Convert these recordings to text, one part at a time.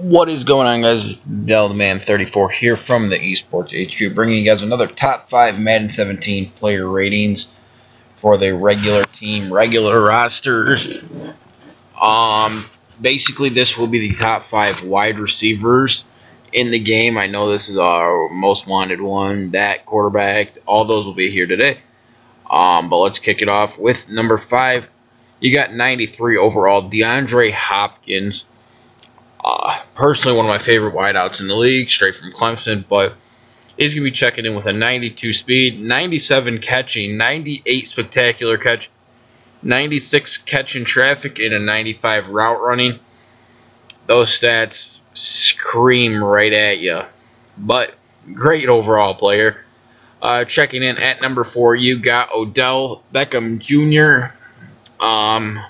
What is going on, guys? Dell the Man 34 here from the Esports HQ, bringing you guys another top five Madden 17 player ratings for the regular team, regular rosters. Um, basically, this will be the top five wide receivers in the game. I know this is our most wanted one. That quarterback, all those will be here today. Um, but let's kick it off with number five. You got 93 overall, DeAndre Hopkins. Personally, one of my favorite wideouts in the league, straight from Clemson, but he's going to be checking in with a 92 speed, 97 catching, 98 spectacular catch, 96 catching traffic, and a 95 route running. Those stats scream right at you. But great overall player. Uh, checking in at number four, you got Odell Beckham Jr. Um,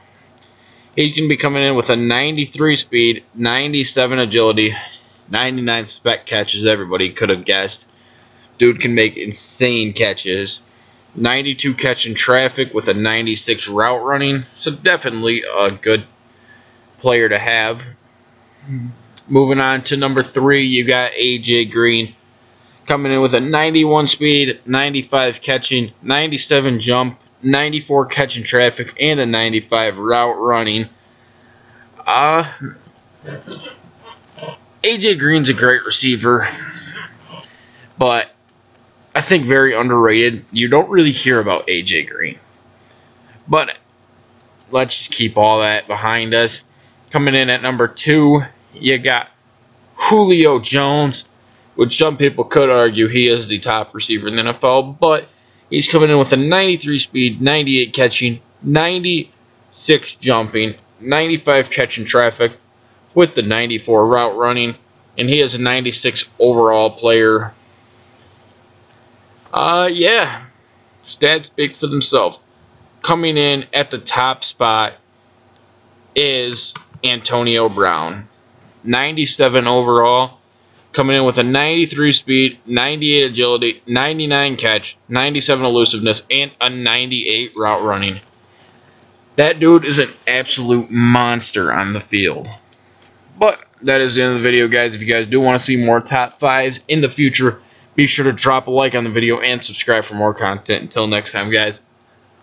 He's going to be coming in with a 93 speed, 97 agility, 99 spec catches. Everybody could have guessed. Dude can make insane catches. 92 catching traffic with a 96 route running. So definitely a good player to have. Moving on to number three, you got AJ Green coming in with a 91 speed, 95 catching, 97 jump, 94 catching traffic, and a 95 route running. Uh, AJ Green's a great receiver, but I think very underrated. You don't really hear about AJ Green. But let's just keep all that behind us. Coming in at number two, you got Julio Jones, which some people could argue he is the top receiver in the NFL, but He's coming in with a 93 speed, 98 catching, 96 jumping, 95 catching traffic with the 94 route running, and he is a 96 overall player. Uh, yeah, stats speak for themselves. Coming in at the top spot is Antonio Brown, 97 overall coming in with a 93 speed, 98 agility, 99 catch, 97 elusiveness, and a 98 route running. That dude is an absolute monster on the field. But that is the end of the video, guys. If you guys do want to see more top fives in the future, be sure to drop a like on the video and subscribe for more content. Until next time, guys,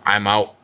I'm out.